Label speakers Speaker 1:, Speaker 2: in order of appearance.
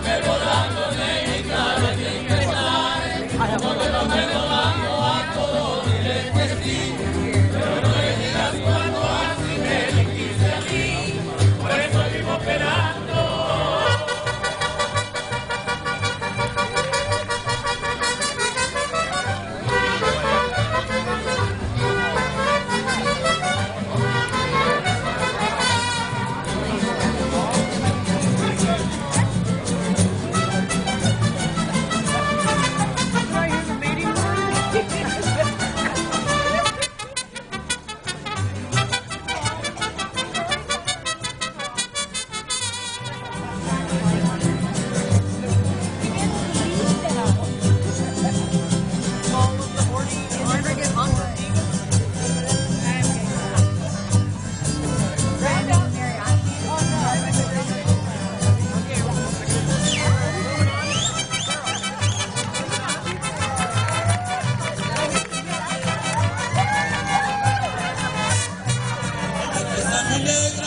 Speaker 1: me
Speaker 2: Hello.